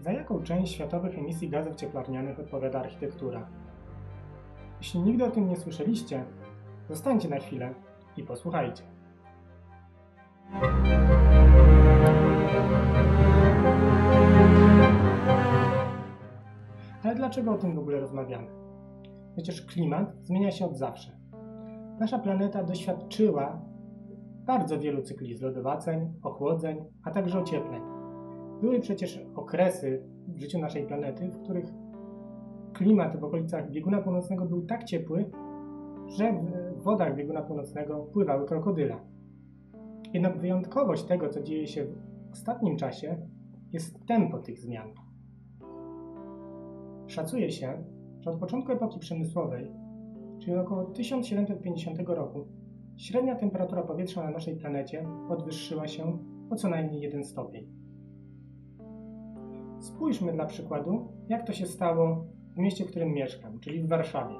Za jaką część światowych emisji gazów cieplarnianych odpowiada architektura? Jeśli nigdy o tym nie słyszeliście, zostańcie na chwilę i posłuchajcie. Ale dlaczego o tym w ogóle rozmawiamy? Przecież klimat zmienia się od zawsze. Nasza planeta doświadczyła bardzo wielu cykli zlodowaceń, ochłodzeń, a także ociepleń. Były przecież okresy w życiu naszej planety, w których klimat w okolicach bieguna północnego był tak ciepły, że w wodach bieguna północnego pływały krokodyle. Jednak wyjątkowość tego, co dzieje się w ostatnim czasie, jest tempo tych zmian. Szacuje się, że od początku epoki przemysłowej, czyli około 1750 roku, średnia temperatura powietrza na naszej planecie podwyższyła się o co najmniej 1 stopień. Spójrzmy dla przykładu, jak to się stało w mieście, w którym mieszkam, czyli w Warszawie.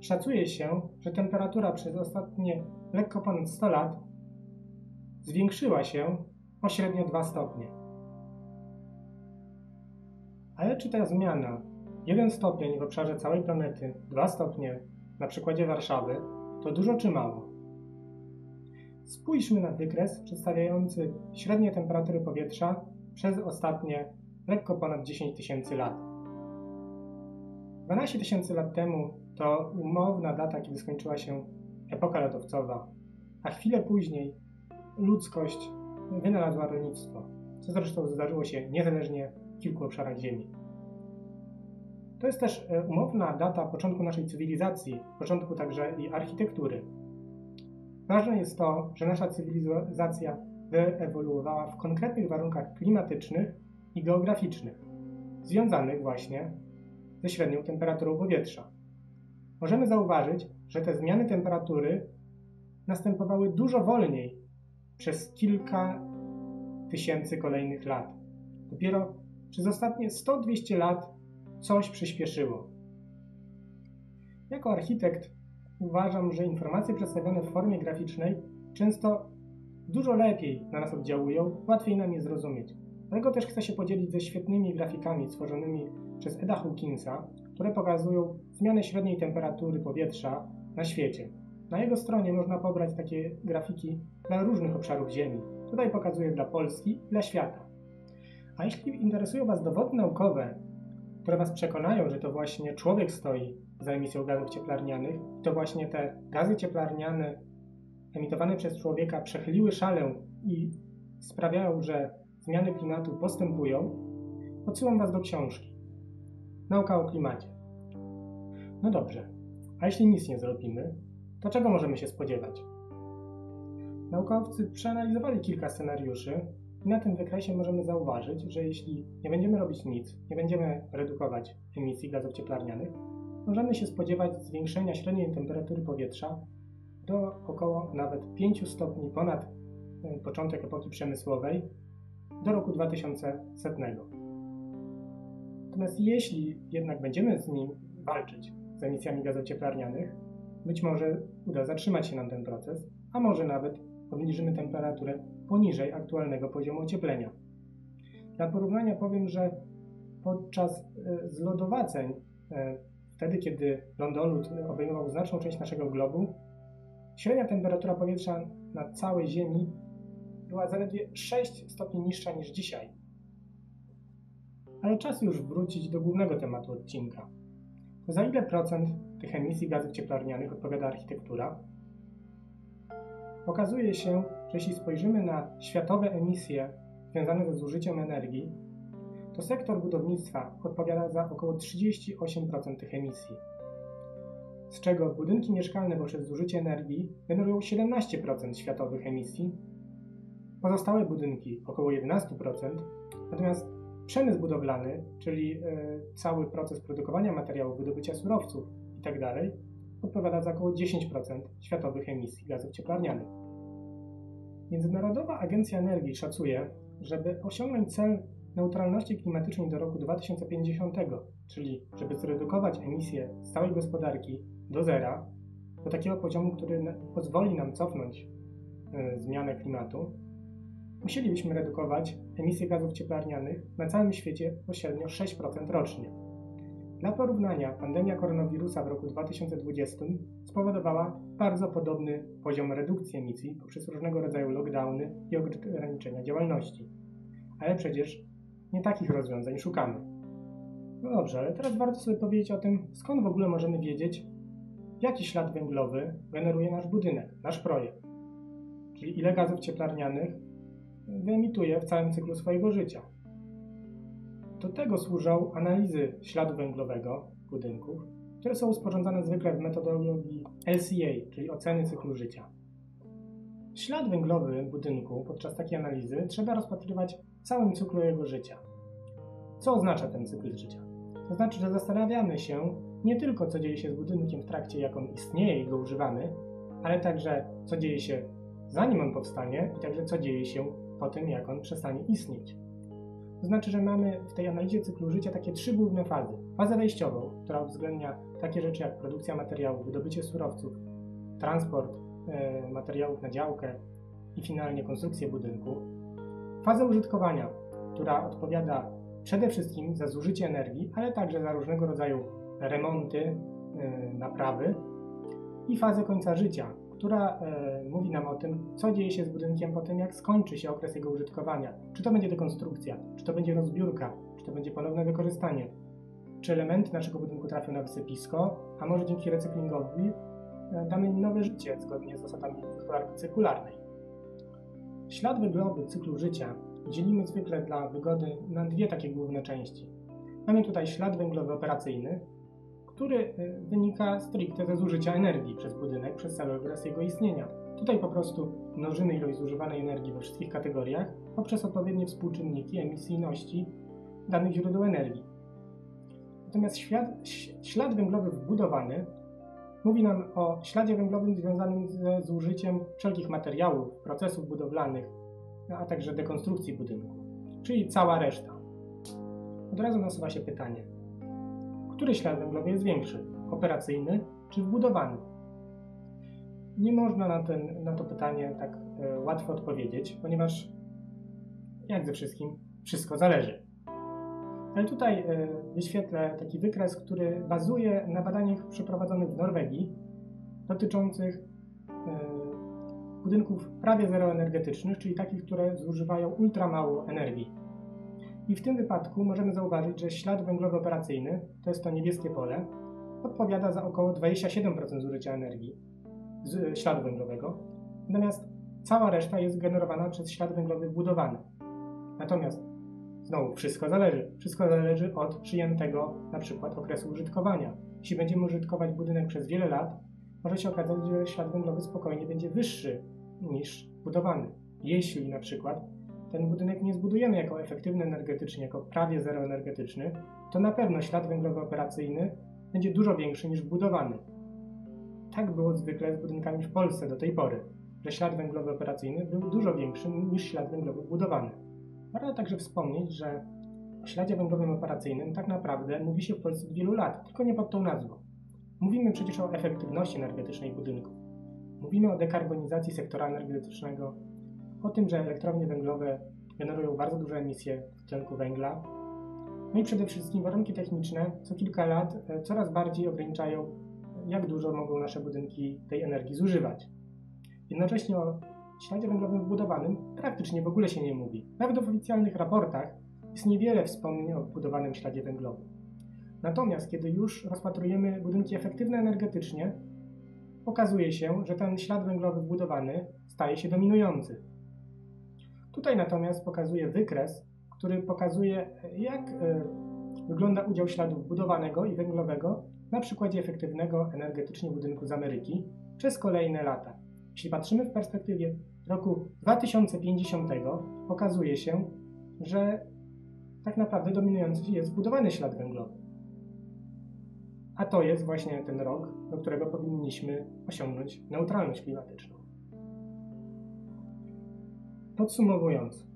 Szacuje się, że temperatura przez ostatnie lekko ponad 100 lat zwiększyła się o średnio 2 stopnie. Ale czy ta zmiana 1 stopień w obszarze całej planety, 2 stopnie na przykładzie Warszawy, to dużo czy mało? Spójrzmy na wykres przedstawiający średnie temperatury powietrza przez ostatnie lekko ponad 10 tysięcy lat. 12 tysięcy lat temu to umowna data, kiedy skończyła się epoka lodowcowa, a chwilę później ludzkość wynalazła rolnictwo, co zresztą zdarzyło się niezależnie w kilku obszarach Ziemi. To jest też e, umowna data początku naszej cywilizacji, początku także i architektury. Ważne jest to, że nasza cywilizacja wyewoluowała w konkretnych warunkach klimatycznych i geograficznych, związanych właśnie ze średnią temperaturą powietrza. Możemy zauważyć, że te zmiany temperatury następowały dużo wolniej przez kilka tysięcy kolejnych lat. Dopiero przez ostatnie 100-200 lat coś przyspieszyło. Jako architekt uważam, że informacje przedstawione w formie graficznej często dużo lepiej na nas oddziałują, łatwiej nam je zrozumieć. Dlatego też chcę się podzielić ze świetnymi grafikami stworzonymi przez Eda Hawkinsa, które pokazują zmianę średniej temperatury powietrza na świecie. Na jego stronie można pobrać takie grafiki dla różnych obszarów Ziemi. Tutaj pokazuję dla Polski i dla świata. A jeśli interesują Was dowody naukowe, które Was przekonają, że to właśnie człowiek stoi za emisją gazów cieplarnianych, to właśnie te gazy cieplarniane emitowane przez człowieka przechyliły szalę i sprawiają, że zmiany klimatu postępują, odsyłam Was do książki Nauka o klimacie. No dobrze, a jeśli nic nie zrobimy, to czego możemy się spodziewać? Naukowcy przeanalizowali kilka scenariuszy i na tym wykresie możemy zauważyć, że jeśli nie będziemy robić nic, nie będziemy redukować emisji gazów cieplarnianych, możemy się spodziewać zwiększenia średniej temperatury powietrza do około nawet 5 stopni ponad e, początek epoki przemysłowej do roku 2100. Natomiast jeśli jednak będziemy z nim walczyć, z emisjami gazów cieplarnianych, być może uda zatrzymać się nam ten proces, a może nawet obniżymy temperaturę poniżej aktualnego poziomu ocieplenia. Dla porównania powiem, że podczas e, zlodowaceń, e, wtedy kiedy lądolód obejmował znaczną część naszego globu, średnia temperatura powietrza na całej Ziemi była zaledwie 6 stopni niższa niż dzisiaj. Ale czas już wrócić do głównego tematu odcinka. To za ile procent tych emisji gazów cieplarnianych odpowiada architektura? Okazuje się, że jeśli spojrzymy na światowe emisje związane ze zużyciem energii, to sektor budownictwa odpowiada za około 38% tych emisji, z czego budynki mieszkalne poprzez zużycie energii generują 17% światowych emisji, pozostałe budynki około 11%, natomiast przemysł budowlany, czyli e, cały proces produkowania materiałów, wydobycia surowców itd., tak odpowiada za około 10% światowych emisji gazów cieplarnianych. Międzynarodowa Agencja Energii szacuje, żeby osiągnąć cel neutralności klimatycznej do roku 2050, czyli żeby zredukować emisje z całej gospodarki do zera, do takiego poziomu, który pozwoli nam cofnąć y, zmianę klimatu, musielibyśmy redukować emisję gazów cieplarnianych na całym świecie o średnio 6% rocznie. Dla porównania, pandemia koronawirusa w roku 2020 spowodowała bardzo podobny poziom redukcji emisji poprzez różnego rodzaju lockdowny i ograniczenia działalności. Ale przecież nie takich rozwiązań szukamy. No dobrze, ale teraz warto sobie powiedzieć o tym, skąd w ogóle możemy wiedzieć, jaki ślad węglowy generuje nasz budynek, nasz projekt. Czyli ile gazów cieplarnianych wyemituje w całym cyklu swojego życia. Do tego służą analizy śladu węglowego budynków, które są sporządzane zwykle w metodologii LCA, czyli oceny cyklu życia. Ślad węglowy budynku podczas takiej analizy trzeba rozpatrywać całym cyklu jego życia. Co oznacza ten cykl życia? To znaczy, że zastanawiamy się nie tylko, co dzieje się z budynkiem w trakcie, jak on istnieje i go używamy, ale także, co dzieje się zanim on powstanie i także, co dzieje się po tym, jak on przestanie istnieć. To znaczy, że mamy w tej analizie cyklu życia takie trzy główne fazy. Fazę wejściową, która uwzględnia takie rzeczy jak produkcja materiałów, wydobycie surowców, transport e, materiałów na działkę i finalnie konstrukcję budynku. Fazę użytkowania, która odpowiada przede wszystkim za zużycie energii, ale także za różnego rodzaju remonty, e, naprawy. I fazę końca życia, która e, mówi nam o tym, co dzieje się z budynkiem po tym, jak skończy się okres jego użytkowania. Czy to będzie dekonstrukcja, czy to będzie rozbiórka, czy to będzie ponowne wykorzystanie, czy elementy naszego budynku trafią na wysypisko, a może dzięki recyklingowi e, damy im nowe życie zgodnie z zasadami gospodarki. Ślad węglowy cyklu życia dzielimy zwykle dla wygody na dwie takie główne części. Mamy tutaj ślad węglowy operacyjny, który y, wynika stricte ze zużycia energii przez budynek przez cały okres jego istnienia. Tutaj po prostu mnożymy ilość zużywanej energii we wszystkich kategoriach poprzez odpowiednie współczynniki emisyjności danych źródeł energii. Natomiast świat, ślad węglowy wbudowany mówi nam o śladzie węglowym związanym ze zużyciem wszelkich materiałów, procesów budowlanych, a także dekonstrukcji budynku, czyli cała reszta. Od razu nasuwa się pytanie, który ślad węglowy jest większy? Operacyjny czy wbudowany? Nie można na, ten, na to pytanie tak e, łatwo odpowiedzieć, ponieważ jak ze wszystkim, wszystko zależy. Ale tutaj e, wyświetlę taki wykres, który bazuje na badaniach przeprowadzonych w Norwegii dotyczących e, budynków prawie zeroenergetycznych, czyli takich, które zużywają ultra mało energii. I w tym wypadku możemy zauważyć, że ślad węglowy operacyjny, to jest to niebieskie pole, odpowiada za około 27% zużycia energii z śladu węglowego, natomiast cała reszta jest generowana przez ślad węglowy wbudowany. Natomiast znowu wszystko zależy. Wszystko zależy od przyjętego na przykład okresu użytkowania. Jeśli będziemy użytkować budynek przez wiele lat, może się okazać, że ślad węglowy spokojnie będzie wyższy niż budowany. Jeśli na przykład ten budynek nie zbudujemy jako efektywny energetycznie, jako prawie zeroenergetyczny, to na pewno ślad węglowy operacyjny będzie dużo większy niż budowany. Tak było zwykle z budynkami w Polsce do tej pory, że ślad węglowy operacyjny był dużo większy niż ślad węglowy budowany. Warto także wspomnieć, że o śladzie węglowym operacyjnym tak naprawdę mówi się w Polsce od wielu lat, tylko nie pod tą nazwą. Mówimy przecież o efektywności energetycznej budynku. Mówimy o dekarbonizacji sektora energetycznego, o tym, że elektrownie węglowe generują bardzo duże emisje tlenku węgla. No i przede wszystkim warunki techniczne co kilka lat e, coraz bardziej ograniczają, jak dużo mogą nasze budynki tej energii zużywać. Jednocześnie o śladzie węglowym wbudowanym praktycznie w ogóle się nie mówi. Nawet w oficjalnych raportach jest niewiele wspomnień o wbudowanym śladzie węglowym. Natomiast kiedy już rozpatrujemy budynki efektywne energetycznie, okazuje się, że ten ślad węglowy wbudowany staje się dominujący. Tutaj natomiast pokazuję wykres, który pokazuje, jak e, wygląda udział śladu budowanego i węglowego na przykładzie efektywnego energetycznie budynku z Ameryki przez kolejne lata. Jeśli patrzymy w perspektywie roku 2050, okazuje się, że tak naprawdę dominujący jest budowany ślad węglowy. A to jest właśnie ten rok, do którego powinniśmy osiągnąć neutralność klimatyczną. Podsumowując,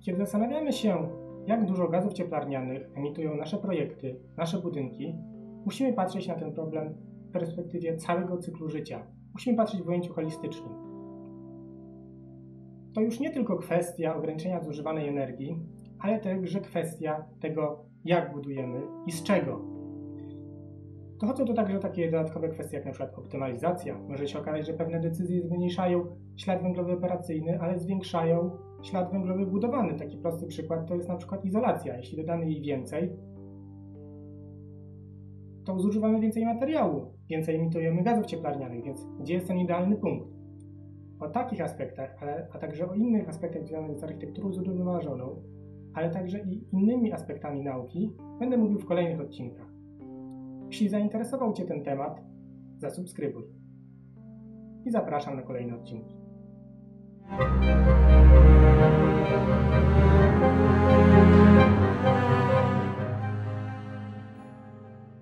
kiedy zastanawiamy się, jak dużo gazów cieplarnianych emitują nasze projekty, nasze budynki, musimy patrzeć na ten problem w perspektywie całego cyklu życia. Musimy patrzeć w ujęciu holistycznym. to już nie tylko kwestia ograniczenia zużywanej energii, ale także kwestia tego, jak budujemy i z czego. Dochodzą do także takie dodatkowe kwestie, jak na przykład optymalizacja. Może się okazać, że pewne decyzje zmniejszają ślad węglowy operacyjny, ale zwiększają ślad węglowy budowany. Taki prosty przykład to jest na przykład izolacja. Jeśli dodamy jej więcej, to zużywamy więcej materiału, więcej emitujemy gazów cieplarnianych, więc gdzie jest ten idealny punkt? O takich aspektach, ale, a także o innych aspektach związanych z architekturą zrównoważoną, ale także i innymi aspektami nauki będę mówił w kolejnych odcinkach. Jeśli zainteresował Cię ten temat, zasubskrybuj. I zapraszam na kolejne odcinki.